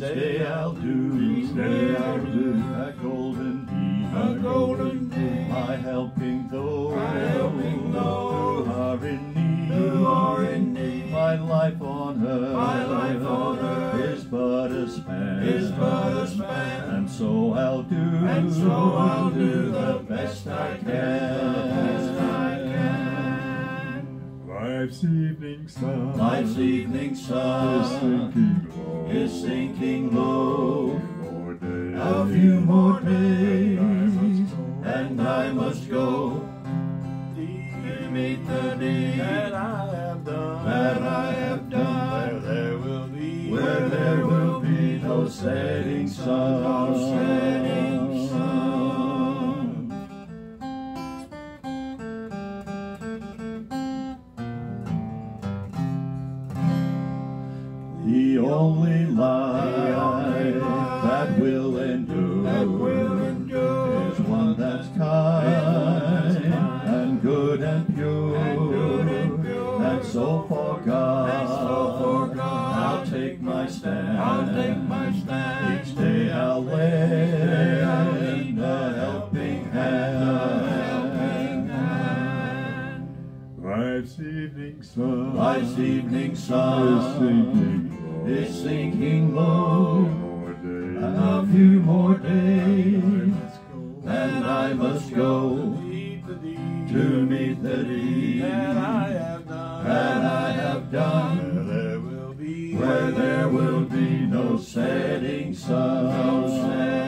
day I'll do, each day I'll do. A golden deed, a golden deed. my helping those, My helping those who are in need, who are in need. my life on earth, My life on earth. Is but a span, is but a span. and so I'll do, And so I'll do the best I can, Life's evening sun, Life's evening is sinking low, is sinking low. A few more and I must days, go. and I must go. To meet the need that I have done, that I have done, where there will be, where there will be no setting sun. no setting only life that will endure that will endure is one that's kind and good and pure, And good and pure. and so for God, And so for God, I'll take my stand. I'll take my stand. Each day I'll lend a helping hand. Life's evening sun, Life's evening sun is sinking low. A few more days, and I must go to meet the need that I have done, where there will be no setting sun. No setting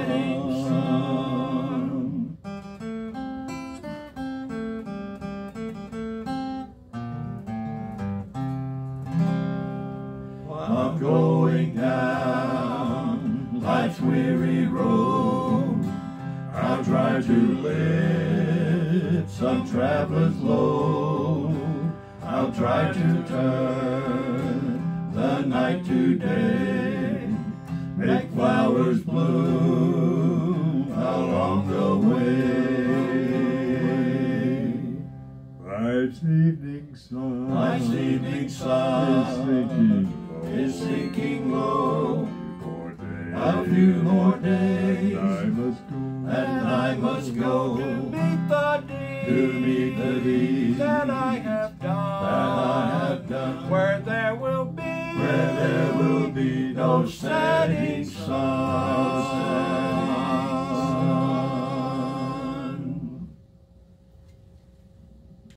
going down life's weary road. I'll try to lift some traveler's load. I'll try to turn the night to day. Make flowers bloom along the way. Life's evening sun, Life's evening sun is sinking low. A few more days, and I must go, and I must go. To meet the deed to meet the deed that I have done, that I have done, where there will be, where there will be no setting sun.